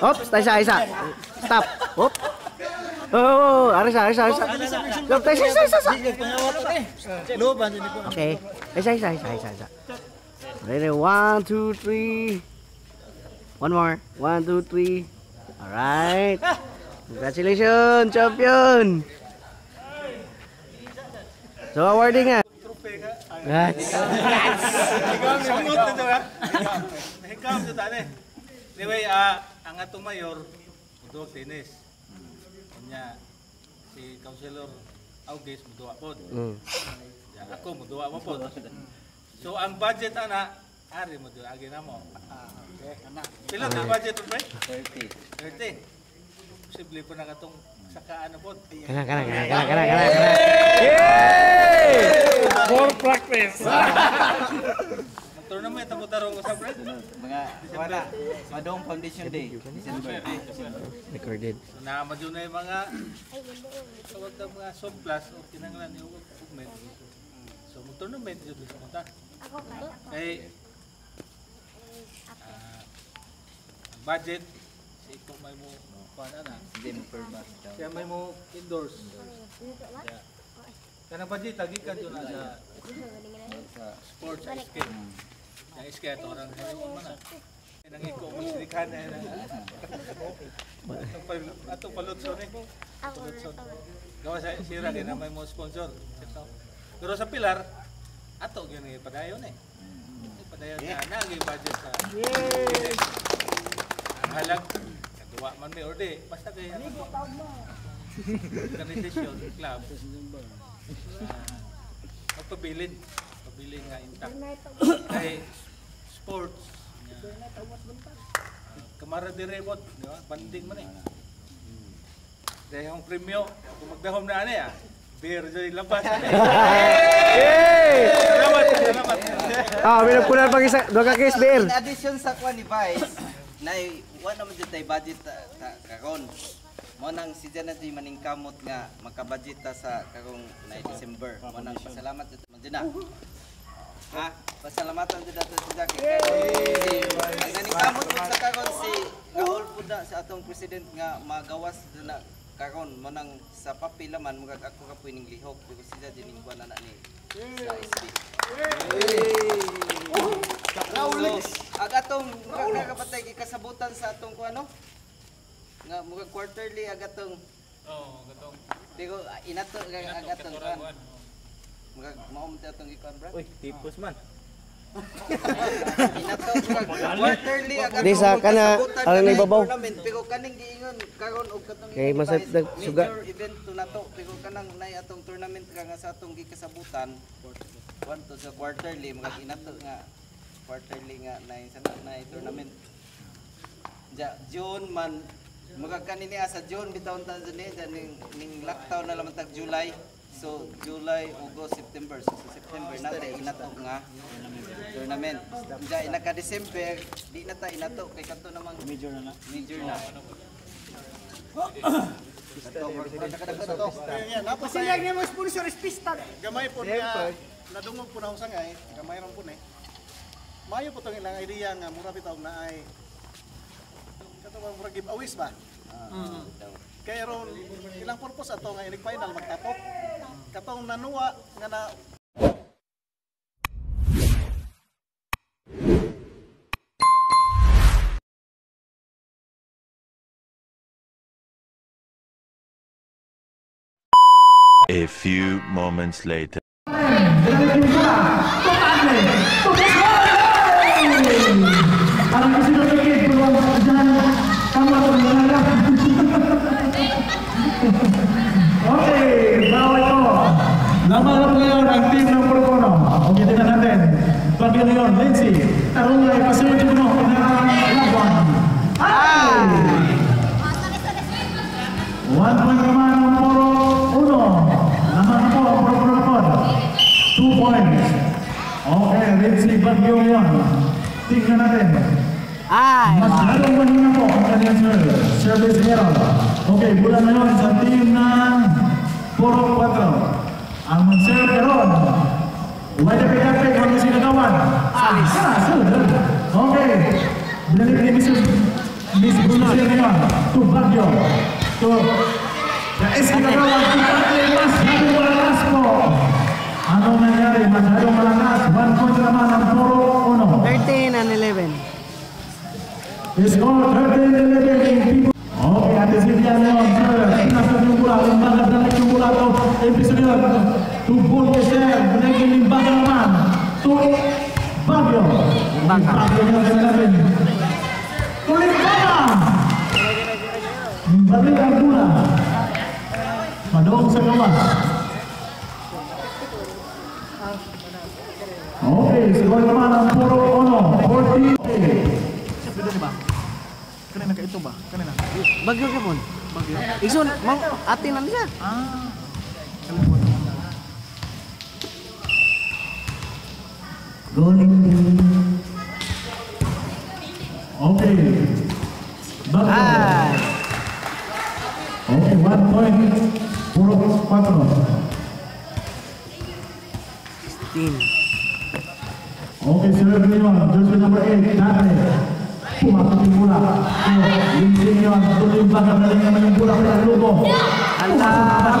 Oops, tayo isa, isa. Stop. Hop. Oh, aris, aris, aris. Stop, tayo isa, isa, isa. Ko. Okay. Isa, isa, isa, isa, isa. Ready, one, two, three. One more. One, two, three. Alright. Congratulations, champion. So, awarding nga. Yes. Sungot dito ha. Hikam sa tani. Anyway, ah, ang atong mayor, muduwag tinis. Kanya, si Councilor August, muduwa po. Mm. Ya, ako, muduwa mo po. So, ang budget ana, ari mo doon, agi na mo. Pila ang budget mo, pre? 30. 30. Posible po na katong sakaan na po. Kana, kana, kana, kana, kana, kana, kana. For practice. Tournament ang mutarong ko sa pre. Mga wala, Madong Foundation Day, December. Recorded. Naman yun na yung mga tawag na mga surplus o kinanglan yung movement. So, mag-tournament yun sa punta. Kay, ah, ang budget, si ikaw may mo, paano na, Hindi mo siya may mo indoors. Yeah. Kanang budget, tagikan yun na sa Sa sports, sa skate. Yung skate, orang sa mo man na. Nang iko mo na pal- Atong palutson eh. Palutson. Gawa sa sira, kaya na may mo sponsor. Pero sa pilar, ato yun eh, padayon eh. Padayon na, nagi budget sa ang halag, kagawa man may orde, basta kaya organisasyon, club, uh, magpabilin, pabilin nga intact. Kay sports, kamara di rebot, di ba? Banding man eh. Dahil yung premyo, kung magdahom na ano ah, beer dyan labas. Salamat, salamat. Ah, may nagpunan pang isa. Doon ka case, beer. In addition sa kwan ni Vice, na wala naman dyan tayo budget karon. Mo nang si Janet di maningkamot nga makabudget ta sa karong na December. Mo nang pasalamat dyan na. Ha? Pasalamatan dito dato si Jackie. Ang naningkamot po sa karon si Gaol po na sa atong president nga magawas na karon mo nang sa papel man mugag ako ka puning lihok because sila din kuan na na ni sa SP. So, ag atong mga kapatay kasabutan sa atong kuan no? Nga mga quarterly ag atong Oo, gatong. Digo inato ag atong kuan. Ta atong ikuan bro. Uy, tipos man. Quarterly ag Di sa kana, alang naibabaw. tournament pero kaning giingon karon og katong Kay advice, dag suga. major event to nato pero kanang nay atong tournament ka nga sa atong gikasabutan. Kuan to sa quarterly mga inato nga quarterly nga nay sa nay tournament. Ja June man mga kanini sa June bitawon ta sa ni ning ning lockdown na lamang tag July. So July, August, September. So sa September na tayo inato nga tournament. Ja inaka December di na ta inato kay kanto namang major na Major na. Pasilag niya mo sponsor is pista. Gamay po niya. Nadungog po na usang ay. Gamay ron po ni. Mayo po itong ilang idea nga mura bitaw na ay. Kato ba mura giveaways ba? Kaya ron ilang purpose ato nga inig final magtapok. Katong nanuwa nga na A few moments later. aktif ng Perkono, o gitin na natin, Leon, Lindsay, Tarulay, Pasunod Puno, Pinara, Labuan. Ay! One point naman ang Poro Uno. Naman po, Poro Poro Poro. Two points. Okay, Lindsay, Pagilion. Tingnan natin. Ay! Mas lalong mahina po ang kanyang service. Service error. Okay, bulan na yun sa team ng Poro Poro. Amuncer Peron. YDPF kami sini kawan. Ah. Okey. And 11. Okay, the end of the. Kita tubuh geser menaiki limbah ke depan bagio bagionya ke kanan tulik kanan balik padong sekawas Oke, sekolah ke mana? Puro Ono, 40. Kena nak itu, Bang. Kena nak. Bagio ke pun? Bagio. Isun, mau atin nanti, Ah. Golin. Oke. Okay. Bagus. Oke, okay, one point. Buruk Patro. Oke, okay. Jersey number eight, Nate. Masuk tim bola. Lim Sinyon, berlimpah karena dia namanya bola dari Lugo. Mantap.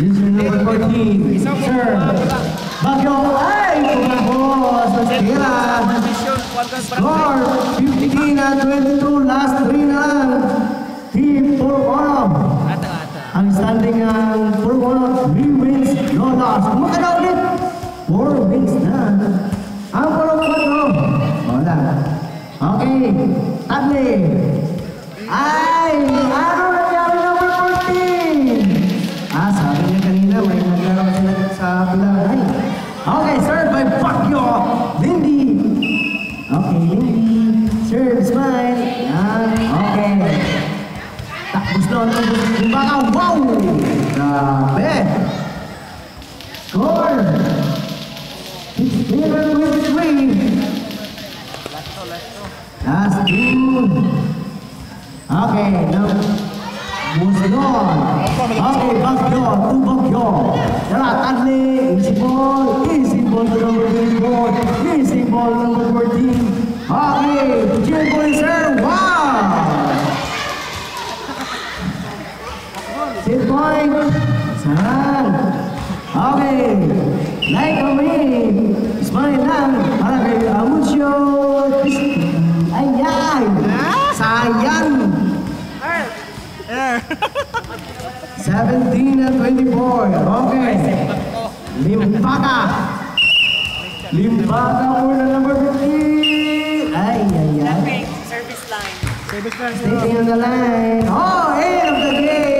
is number 14. Sir. Bagyo. Ay, kumabos. Masira. Score. 15 na 22. Last 3 na. Team Purwono. Ang standing ng Purwono, 3 wins, no loss. Kumaka ulit. 4 wins na. Ang Purwono, 4. Wala. Okay. Tadley. Ay, ano Astron Kumbaga wow! Grabe! Score! It's even with three! Last two! Okay, now moving on! Okay, back door, two back door! Tara, Tadley! Easy ball! Easy ball to number 24! Easy ball number 14! Okay, cheer! Point. Saan? Okay. Like kami. Smile lang. Para kay Amucio. Ayan. Sayang. 17 and 24. Okay. Limpaka. Limpaka for the number 15. Ay, ay, ay. service line. Staying on the line. Oh, end of the game.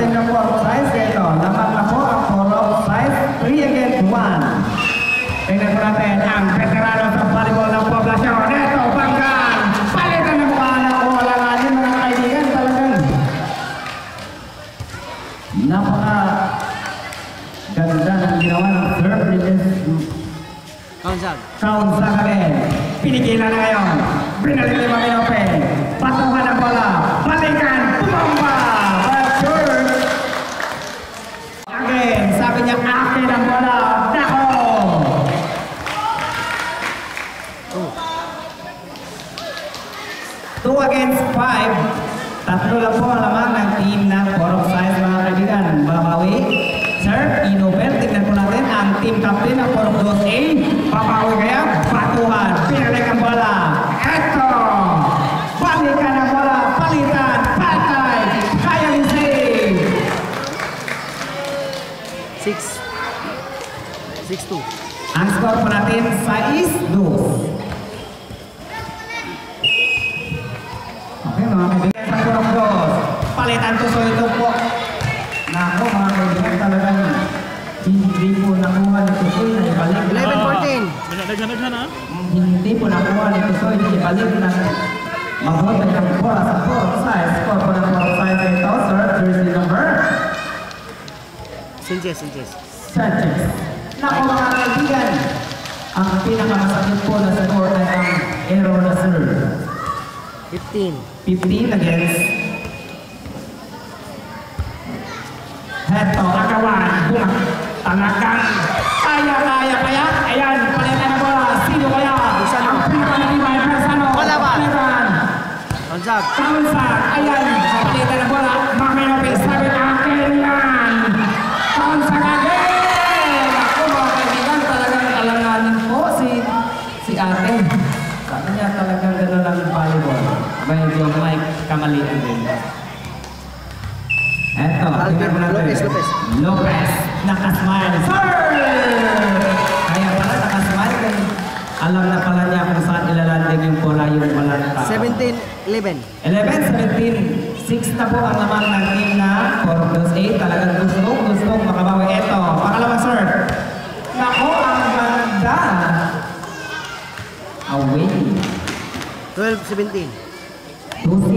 one. Size gitu. Dapat aku Apollo size three against one. Dengan kurang tenang, veteran untuk paling bola 14 yang Roneto. Paling tenang bola bola lagi mengenai dia talagang. Napaka ganda dan ginawa ng serve ni Kaunsan. Kalian. Pinigilan na ngayon. Brinalik lima minope. Patungan ang bola. Balikan. Bumamba. Two against five. Tatlo lang po ang laman ng team ng Forum Size mga kaibigan. Babawi. Sir, Inobel, tignan po natin ang team 2A. 6-2. Anskor Pratin Faiz Dos. Oke, nama media Sakurok Dos. Palitan tuh soal itu. Nah, kok mengambil dengan talagang hindi po nakuha ni Tusoy na ibalik. 11-14. Nagdagdagan na na. Hindi po nakuha ni Tusoy na ibalik na Mahulog ng bola sa fourth side. Score po ng fourth side ito, sir. Jersey number. Sanchez, Sanchez. Sanchez. Nako mga kaibigan, ang pinakamasakit po na score ay ang error na serve. 15. 15 against Heto, agawan, bumak, talagang kaya-kaya kaya, ayan, palitan na bola, sino kaya? Ang pinakamatibay, Persano, Wala ba? palitan, Gonzag. Kaunsan, ayan, palitan na bola, Maminopi, sabi akin yan, Kaunsan again! Ako mga kaibigan, talagang alanganin po si, ate. Sabi niya talagang gano'n ang volleyball. Medyo may kamalian din. Eto, tingnan mo natin. Lopez, Lopez. Lopez, nakasmile. Sir! Kaya pala nakasmile alam na pala niya kung saan ilalanding yung bola yung balanta. 17-11. 11, 17, 6 na po ang lamang ng team na Corpus 8. Talagang gusto, gusto makabawi. Eto, pangalawang serve. Nako, ang ganda. Away. 12-17.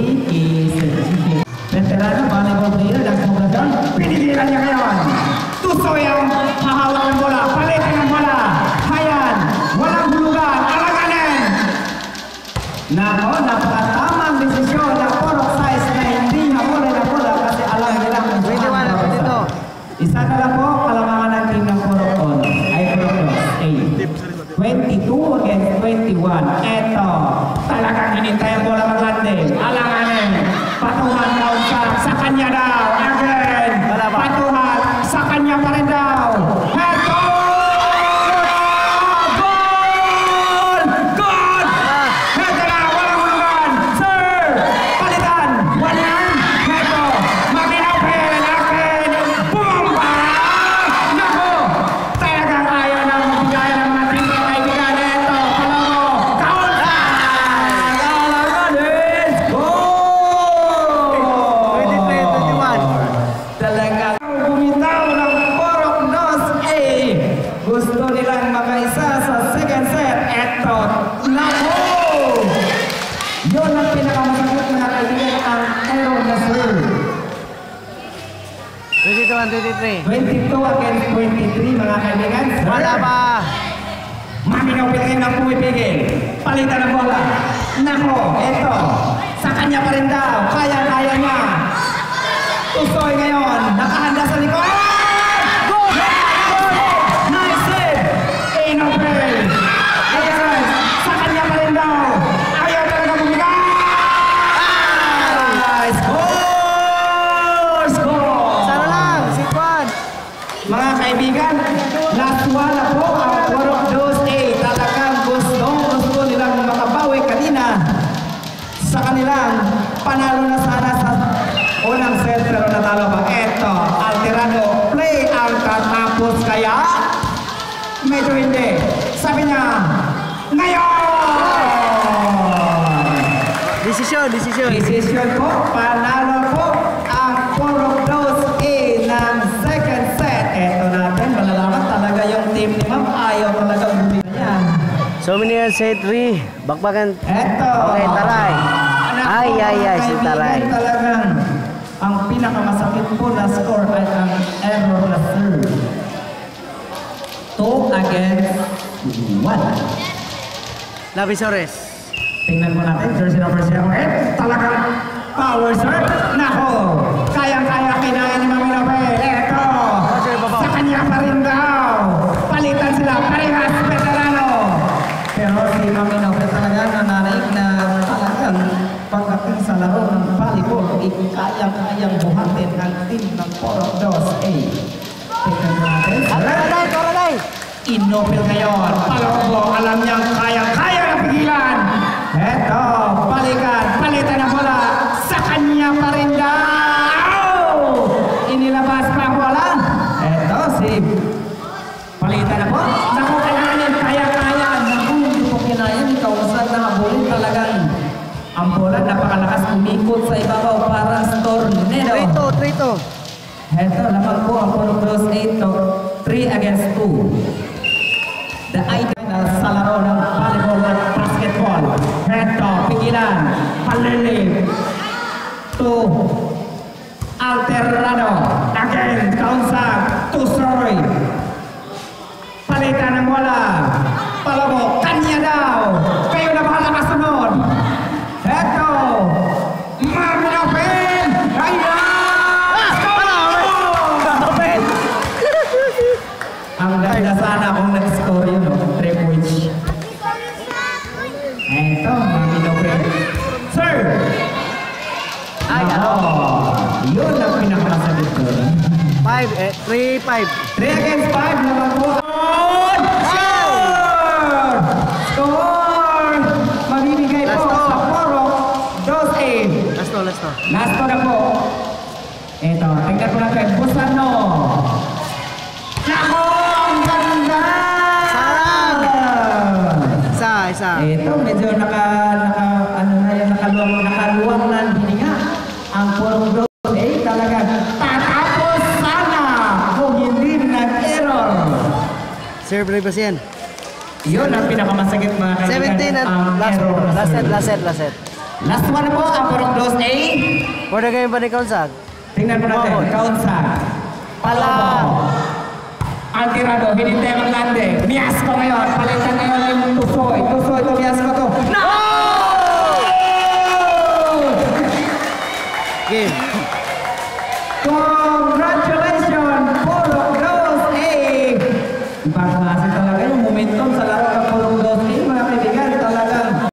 22-23. 22 against 23 mga kaibigan. Wala ba? Maminaw pitingin ng pumipigil. Palitan ng bola. Nako, eto. Sa kanya pa rin daw. Kaya-kaya niya. Tusoy ngayon. Nakahanda sa kaya medyo hindi. Sabi niya, ngayon! Desisyon, desisyon. Decision po, panalo po ang Porok Dos A ng second set. Eto natin, malalaman talaga yung team ni Ma'am. Ayaw talaga bumili yan. So many yan, set 3. Bakbakan. Eto. Okay, Taray. Ay, ay, ay, si Taray. Talagang ang pinakamasakit po na score Lagi against 1. Lavisores. Tingnan mo natin, jersey number 08. Power serve. Nako, kaya kaya kinain ni Mami Lope. Eto, sa kanya pa rin daw. Palitan sila, parehas veterano. Pero si Mami Lope talaga nananay na talagang pagdating sa laro ng volleyball, ikayang-kayang buhatin ang team ng Poro 2A. Nobel ngayon. Palakpong, alam niya, kaya-kaya na pigilan. Eto, balikan, palitan na bola. Sa kanya pa rin daw. Inilabas pa ang bola. Eto, si palitan na po. Naku, kailangan kaya-kaya. Naku, hindi po kinayan. Ikaw saan na talagang ang bola napakalakas umikot sa ibabaw para sa tornado. Trito, trito. Eto, lamang po ang Puro Cross 8 to 3 against 2. Milan, Palele, To, isa. Ito, medyo naka, naka, ano na yun, nakaluwang, nakaluwang na hininga. Ang purong dos A talaga tatapos sana kung hindi nag-error. Serve Rivas yan. Yun ang pinakamasakit mga kaibigan. 17 at ang last, error last set, last set, last set. Last one po, ang purong dos A. For the game pa ni Kaunsag. Tingnan po natin, count sa Pala! Ang tirado, hinintay ang lande. Mias ko ngayon, palitan ngayon yung tusoy. Tusoy, to mias ko to. No! Game.